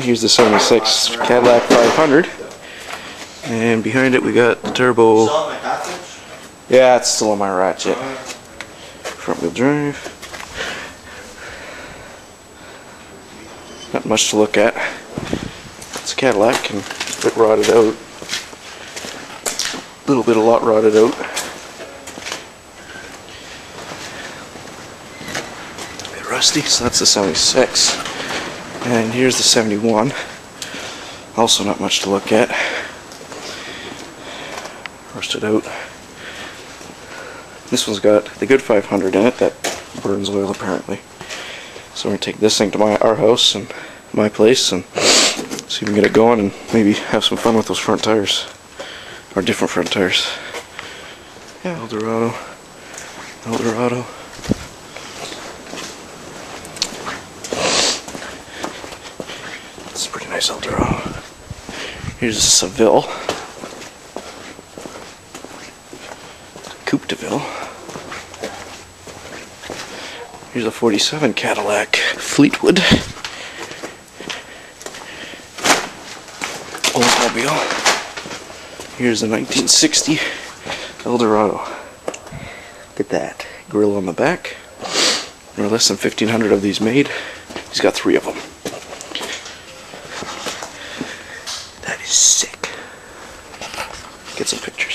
Here's the 76 Cadillac 500. And behind it we got the turbo. Yeah, it's still on my ratchet. Front wheel drive. Not much to look at. It's a Cadillac and a bit rotted out. A little bit a lot rotted out. A bit rusty, so that's the 76. And here's the 71. Also not much to look at. Rusted out. This one's got the good 500 in it that burns oil apparently. So we're gonna take this thing to my our house and my place and see if we can get it going and maybe have some fun with those front tires. Or different front tires. Yeah, Eldorado. Eldorado. It's a pretty nice Eldorado. Here's a Seville. Coupe de Ville. Here's a 47 Cadillac Fleetwood. Oldsmobile. Here's a 1960 Eldorado. Look at that. Grill on the back. There are less than 1,500 of these made. He's got three of them. That is sick. Get some pictures.